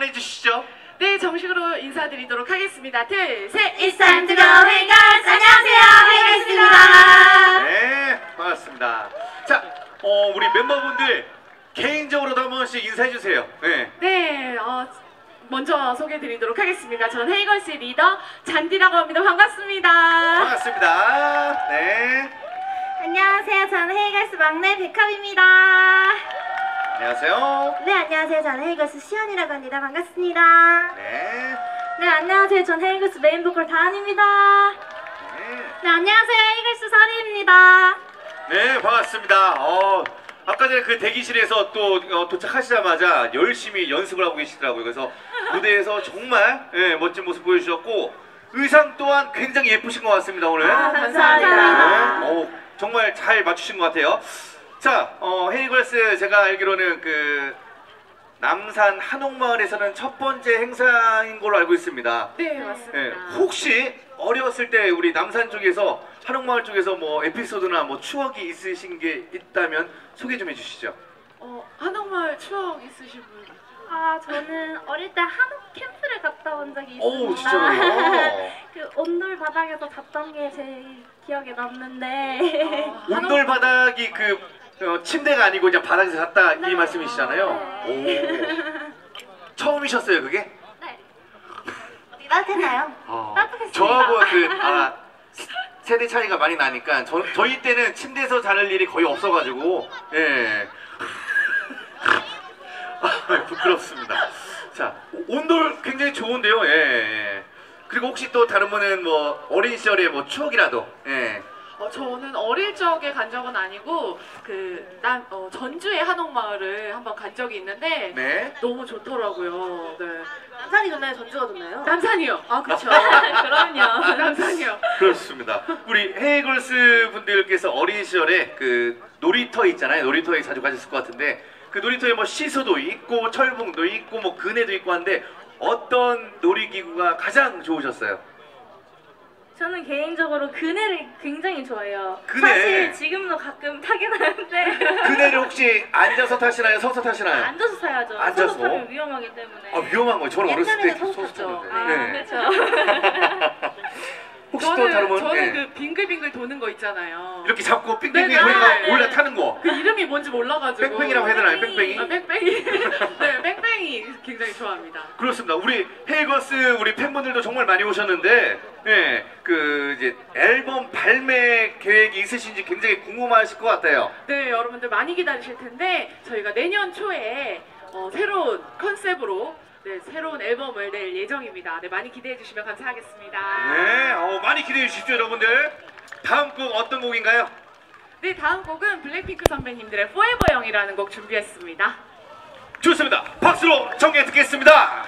한번 해주시죠. 네, 정식으로 인사드리도록 하겠습니다. 둘, 셋. It's time to go, hey girls! 안녕하세요, 헤이걸스입니다. 네, 반갑습니다. 자, 어, 우리 멤버분들 개인적으로도 한 번씩 인사해 주세요. 네. 네, 어, 먼저 소개해드리도록 하겠습니다. 저는 헤이걸스의 리더 잔디라고 합니다. 반갑습니다. 반갑습니다. 네. 안녕하세요, 저는 헤이걸스 막내 백합입니다. 안녕하세요. 네, 안녕하세요, 저는 헤이걸스 시연이라고 합니다. 반갑습니다. 네. 네, 안녕하세요, 저는 헤이걸스 메인 보컬 다한입니다. 네. 네, 안녕하세요, 헤이걸스 서리입니다. 네, 반갑습니다. 어, 아까 전에 그 대기실에서 또 어, 도착하시자마자 열심히 연습을 하고 계시더라고요. 그래서 무대에서 정말 예, 멋진 모습 보여주셨고 의상 또한 굉장히 예쁘신 것 같습니다 오늘. 아, 네, 감사합니다. 어, 정말 잘 맞추신 것 같아요. 자, 어, 헤이걸스 제가 알기로는 그 남산 한옥마을에서는 첫 번째 행사인 걸로 알고 있습니다. 네, 예, 맞습니다. 혹시 어렸을 때 우리 남산 쪽에서 한옥마을 쪽에서 뭐 에피소드나 뭐 추억이 있으신 게 있다면 소개 좀 해주시죠. 어, 한옥마을 추억 있으신 분? 아, 저는 어릴 때 한옥 캠프를 갔다 온 적이 있습니다. 오 진짜로요. 그 온돌 바닥에서 잤던 게 제일 기억에 남는데. 어, 한옥- 온돌 바닥이 그 어, 침대가 아니고 그냥 바닥에서 잤다 이 네. 말씀이시잖아요. 네. 오. 처음이셨어요 그게? 네. 따뜻해요. 어, 따뜻했습니다. 저하고 그 아, 세대 차이가 많이 나니까 저, 저희 때는 침대에서 자는 일이 거의 없어가지고 예. 아, 부끄럽습니다. 자 온돌 굉장히 좋은데요. 예, 예. 그리고 혹시 또 다른 분은 뭐 어린 시절의 뭐 추억이라도 예. 어, 저는 어릴 적에 간 적은 아니고 그 남, 어, 전주의 한옥마을을 한번 간 적이 있는데 네. 너무 좋더라고요. 네. 남산이 좋나요? 전주가 좋나요? 남산이요. 아 그렇죠. 그럼요. 남산이요. 그렇습니다. 우리 헤이걸스 분들께서 어린 시절에 그 놀이터 있잖아요. 놀이터에 자주 가셨을 것 같은데 그 놀이터에 뭐 시소도 있고 철봉도 있고 뭐 그네도 있고 한데 어떤 놀이기구가 가장 좋으셨어요? 저는 개인적으로 그네를 굉장히 좋아해요. 그네? 사실 지금도 가끔 타긴 하는데 그네를 혹시 앉아서 타시나요? 서서 타시나요? 앉아서 타야죠. 앉아서? 서서 타면 위험하기 때문에. 아 위험한 거예요. 저는 어렸을 때 옛날에는 서서 서서 탔는데. 아, 네. 그렇죠. 혹시 또 저는 다른 분? 저는 네. 그 빙글빙글 도는 거 있잖아요. 이렇게 잡고 빙빙빙 네, 네. 돌다가 올라 타는 거. 그 이름이 뭔지 몰라가지고. 뺑뺑이라고 해야 되나요? 뺑뺑이? 아, 뺑뺑이. 네, 굉장히 좋아합니다. 그렇습니다. 우리 헤이거스 우리 팬분들도 정말 많이 오셨는데, 예, 그 이제 앨범 발매 계획이 있으신지 굉장히 궁금하실 것 같아요. 네, 여러분들 많이 기다리실 텐데 저희가 내년 초에 어, 새로운 컨셉으로 네, 새로운 앨범을 낼 예정입니다. 네, 많이 기대해 주시면 감사하겠습니다. 네, 어, 많이 기대해 주십시오, 여러분들. 다음 곡 어떤 곡인가요? 네, 다음 곡은 블랙핑크 선배님들의 Forever Young이라는 곡 준비했습니다. 좋습니다. 박수로 청해 듣겠습니다.